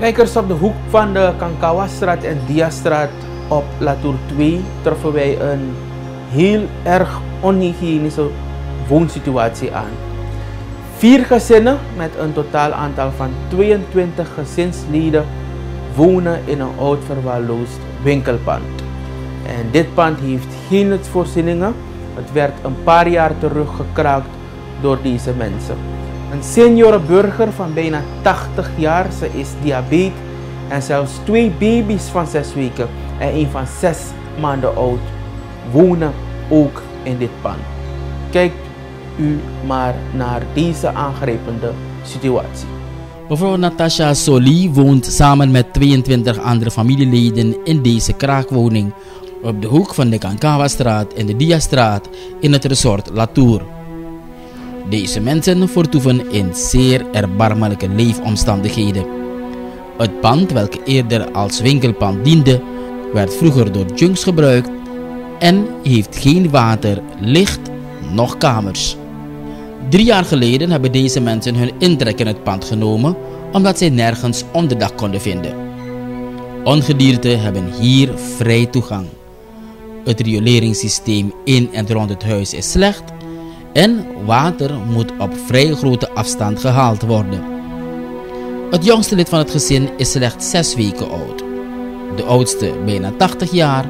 Kijkers op de hoek van de Kankawastraat en Diastraat op Latour 2 treffen wij een heel erg onhygiënische woonsituatie aan. Vier gezinnen met een totaal aantal van 22 gezinsleden wonen in een oud verwaarloosd winkelpand. En dit pand heeft geen nutsvoorzieningen. Het werd een paar jaar terug gekraakt door deze mensen. Een senioren burger van bijna 80 jaar, ze is diabetes en zelfs twee baby's van 6 weken en een van 6 maanden oud wonen ook in dit pand. Kijkt u maar naar deze aangrijpende situatie. Mevrouw Natasha Soli woont samen met 22 andere familieleden in deze kraakwoning op de hoek van de Kankawa-straat en de Dia-straat in het resort Latour. Deze mensen vertoeven in zeer erbarmelijke leefomstandigheden. Het pand, welke eerder als winkelpand diende, werd vroeger door junks gebruikt en heeft geen water, licht, noch kamers. Drie jaar geleden hebben deze mensen hun intrek in het pand genomen omdat zij nergens onderdak konden vinden. Ongedierte hebben hier vrij toegang. Het rioleringssysteem in en rond het huis is slecht en water moet op vrij grote afstand gehaald worden. Het jongste lid van het gezin is slechts 6 weken oud. De oudste bijna 80 jaar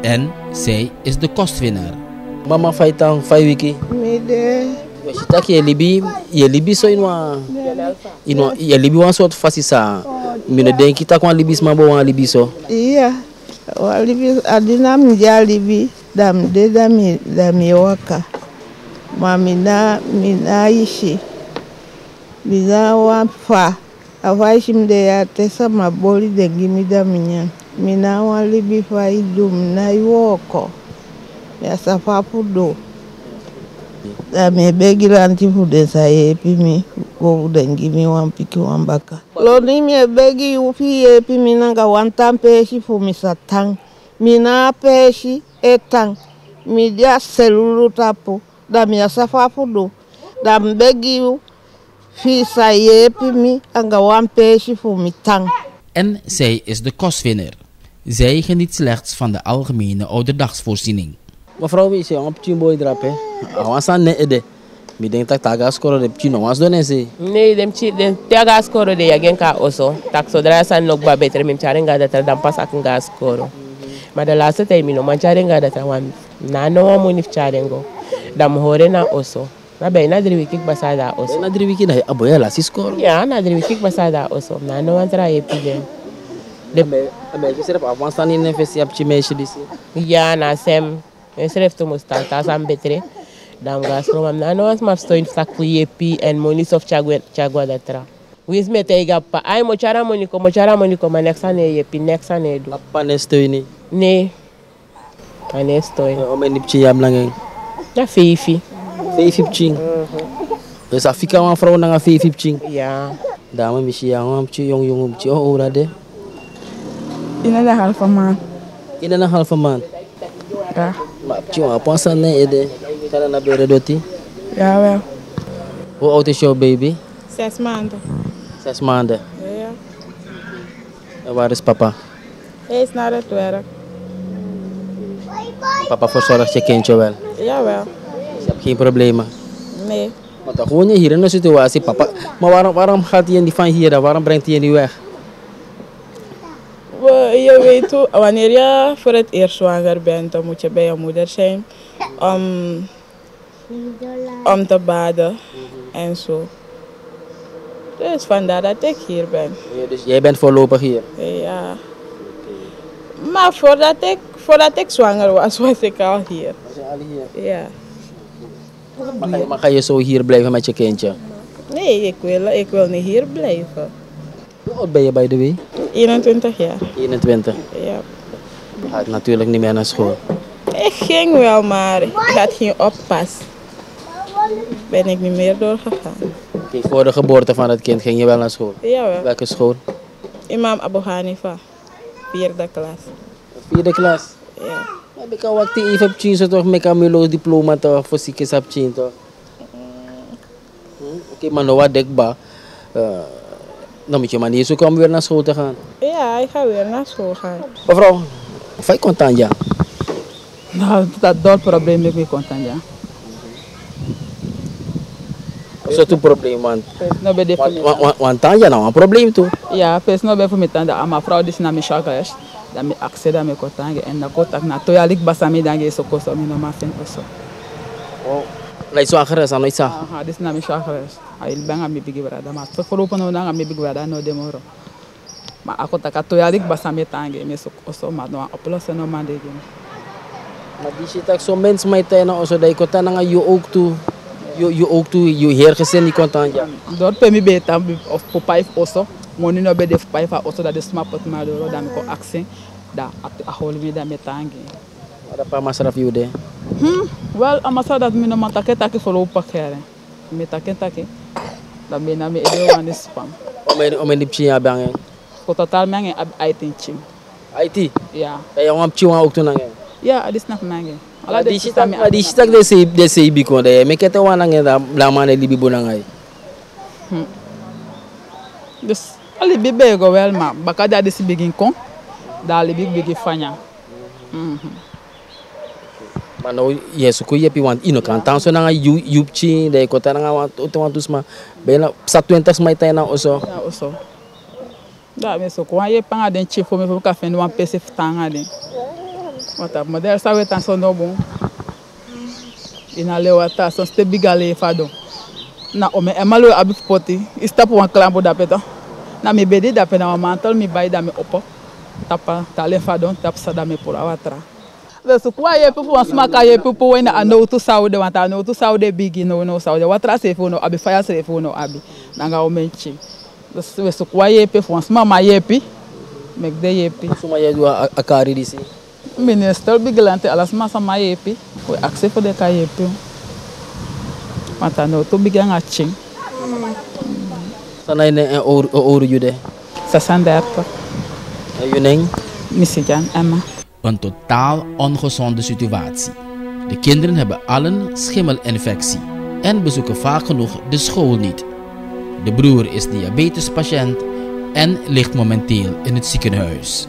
en zij is de kostwinnaar. Mama faitang five wiki. Mide. Washitaki ye libi ye libi so inwa inwa ye libi wan soort fasi sa. Mine denki tak wan libi smabo wan libi so. Iya. Walibi adina mjalibi dam de dami dami waka. mamina minaishi. Bizawa fa afaishimde yatesa maboli dengimida minya. Minawa libi faidu mnaiwoko yasafapudo amebegila ntifude sayepimi govudengimi wampiki wambaka lonimiebegi ufi yepimi nanga wantampeshi fumisa tan minapeshi etan midya selulu tapu. Dami ya safapu do. Dam begi u fi sa yepi mi anga wan peshi fu mi tang. En zij is de kostwinner. Zij geniet slechts van de algemene ouderdagsvoorziening. Mevrouw mi se wan pchin boy drap he. Awan san ne ede. Mi denk tak taga skoro de pchin wan do se. Nee, dem chi dem tiaga skoro de yagen ka oso. Tak so dra san nok ba beter mim charenga data dam pas ak nga skoro. Maar de laatste tijd mi no man charenga data wan na no wan munif charengo. Dam hore na oso. Na bij na drie wiki basada oso. Na drie wiki na aboya la si skoro. Ja, na drie wiki basada oso. Na no wan tra ye piden. De me me je serap awan san in fesi ap chi meshi disi. Ja, na sem. En schrijft to mustan ta san betre. Dam gas no mam na no wan smap sto in sak fu ye pi en monis of chagwa chagwa datra. Wis me te gappa ay mo chara moniko mo chara moniko ma nexa ne ye pi nexa ne du. Apa ne sto ini. Nee. Ane stoy. O me ni pchin yam langen. Na fifi. Fei pchin. Dus afika wan vrouw na fei pchin. Ja. Dama mi shi yang wan pchin yong yong pchin o ora de. Ina de halve maand. Ina na halve maand. Ja. Maar pchin wan pansa ne ede. Kana na bere doti. Jawel. Hoe oud is jouw baby? Zes maanden. Zes maanden. Ja. En waar is papa? Hij is naar het werk. Papa verzorgt je kindje wel. Jawel. Je hebt geen problemen. Nee. Maar toch woon je hier in een situatie, papa. Maar waarom, waarom gaat hij niet van hier dan? Waarom brengt hij je niet weg? We- Je weet hoe, wanneer je voor het eerst zwanger bent, dan moet je bij je moeder zijn om, om te baden en zo. Dus vandaar dat ik hier ben. Ja, dus jij bent voorlopig hier. Ja. Maar voordat ik, voordat ik zwanger was, was ik al hier. Ja. Maar ga, je, maar ga je zo hier blijven met je kindje? Nee, ik wil, ik wil niet hier blijven. Hoe oud ben je bij de way? 21 jaar. 21. Ja. Gaat natuurlijk niet meer naar school. Ik ging wel, maar ik had geen oppas. Ben ik niet meer doorgegaan. Voor de geboorte van het kind ging je wel naar school. Jawel. Welke school? Imam Abu Hanifa, vierde klas. fii classe, class yeah. ɓe ka wakti i fep cinso toh me ka mi lo diploma toh fosse que sap cin Ok, oké não no wat dek ba uh, dan moet je maar niet zo na escola, naar school te gaan. Ja, ik ga weer naar school gaan. Mevrouw, Não, contant ja? Nou, dat dat probleem ik niet contant ja. Is dat een probleem? Want, want, want, want, want, want, want, want, want, want, want, want, want, want, want, want, want, want, minha want, Da mi akse da mi kotange en na kotak na toya lik basami dange so koso mi no ma fen koso. Nee, zo agres aan nooit zag. Aha, dis na mi shagash. Ay banga mi bigi brada ma to folo pono na mi bigi brada no demoro. Ma akota ka toya lik basami tange mi so koso ma no oplossen no man degen. Maar die zit ook zo mensen met tijden of zo dat je contant aan je ook toe. Je, je ook toe, je heergezin die contant ja. Dort pe mi be tam of po paif oso. Moni no be de paif oso da de sma pot ma do da mi ko akse. Da a hol mi da mi tange. Maar dat paar masraf jude. Hmm, well, amasa dat mi no man take take follow pa kere. Mi take take. Da mi na mi ede wan is spam. Omen omen die pchia bangen. Ko total mengen ab aitin chim. IT. Ja. Ja, je want pchia ook toe nangen. Ja, adis nak mengen. Ala di sitak di sitak de se de se ibi ko de me kete wana nge da la mane libi bonangai. Dus ali bi be go wel ma baka da dis bigin kon. Da li big bigi fanya. Maar nou, yes, ko yepi want ino kan tan so nanga yu yu chi de ko tan nanga want to want usma bena sa 20 mai tayna oso. Ja, oso. Da me so ko ye panga den chi fo me fo ka fen wan pese tanga den. Wata model sa we tan so no bon. Ina le wata so ste bigale fado. Na o me emalo abi poti. Istap wan klambo da peta. Na me bedi da pena wan mantel mi bai da me opo. Tapa tale fado tap sa da me pula watra. Dus kwa ye pupu wan smaka ye pupu wena ano tu saude wan ta no tu saude bigi no no saude watra se fo no abi fire se fo no abi. Nanga o menchi. Dus we so kwa ye pupu wan smama ye pi. Mek de ye pi. Suma ye do akari disi. Minister bigilante alas masa ma ye pi. We fo de ka ye pi. Mata no tu biganga ching. Ine en oor oor jude. 36. En juneng. Misijan Emma. Een totaal ongezonde situatie. De kinderen hebben allen schimmelinfectie en bezoeken vaak genoeg de school niet. De broer is diabetespatiënt en ligt momenteel in het ziekenhuis.